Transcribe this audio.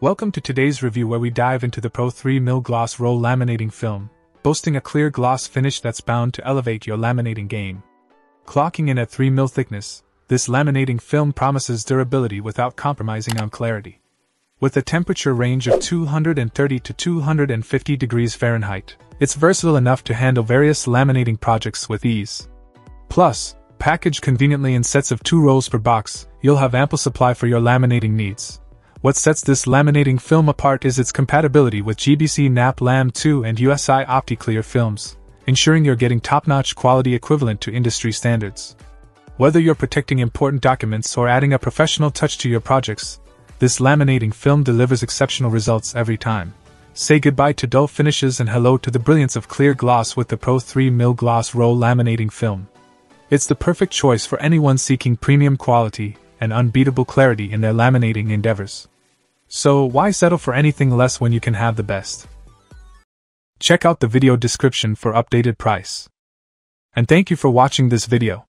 Welcome to today's review where we dive into the Pro 3 mil gloss roll laminating film, boasting a clear gloss finish that's bound to elevate your laminating game. Clocking in at 3 mil thickness, this laminating film promises durability without compromising on clarity. With a temperature range of 230 to 250 degrees Fahrenheit, it's versatile enough to handle various laminating projects with ease. Plus, packaged conveniently in sets of two rolls per box, you'll have ample supply for your laminating needs. What sets this laminating film apart is its compatibility with GBC NAP LAM 2 and USI OptiClear films, ensuring you're getting top notch quality equivalent to industry standards. Whether you're protecting important documents or adding a professional touch to your projects, this laminating film delivers exceptional results every time. Say goodbye to dull finishes and hello to the brilliance of clear gloss with the Pro 3 mil Gloss Roll Laminating Film. It's the perfect choice for anyone seeking premium quality and unbeatable clarity in their laminating endeavors. So, why settle for anything less when you can have the best? Check out the video description for updated price. And thank you for watching this video.